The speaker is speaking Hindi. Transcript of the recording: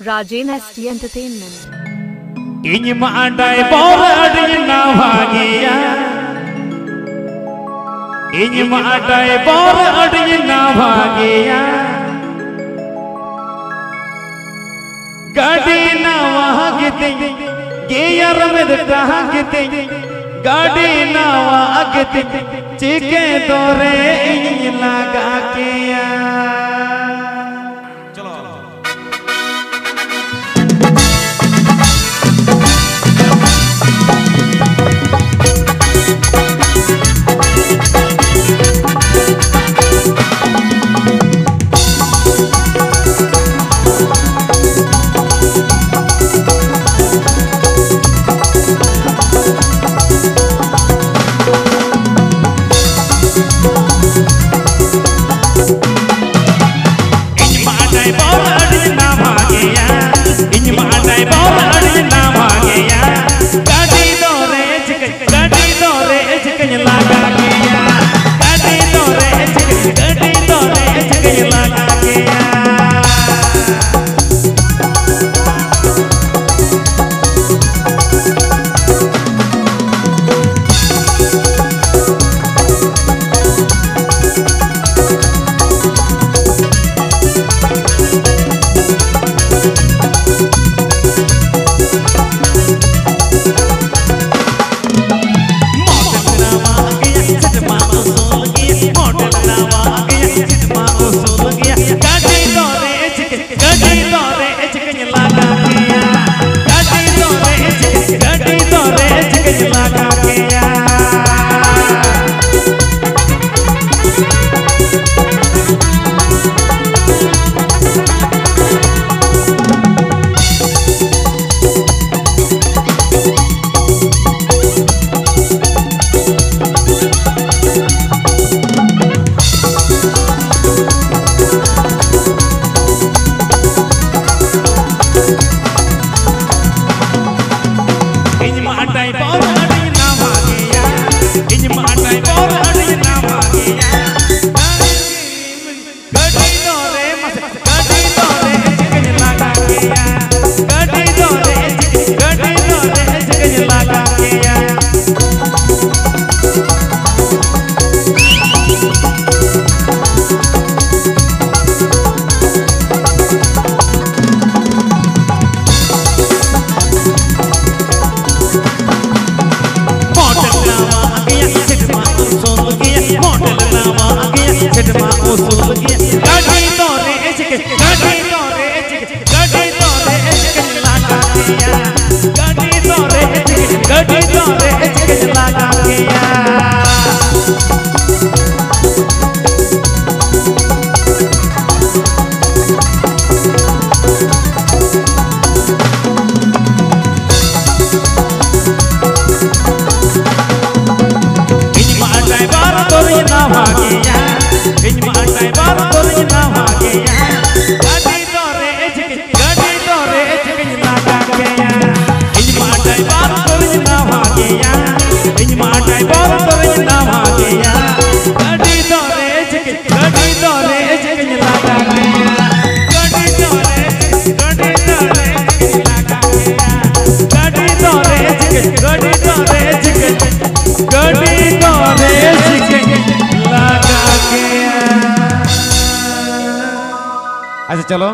राजेन एस टी एंटरटेनमेंट इन मांडाय बोरड ना भागिया इन मांडाय बोरड ना भागिया गाड़ी ना वहाँ गिते गेयर में दहा गिते गाड़ी ना वहाँ गिते चिके तोरे इन लगा केया Música in life Torre. Hey, hey, अच्छा चलो।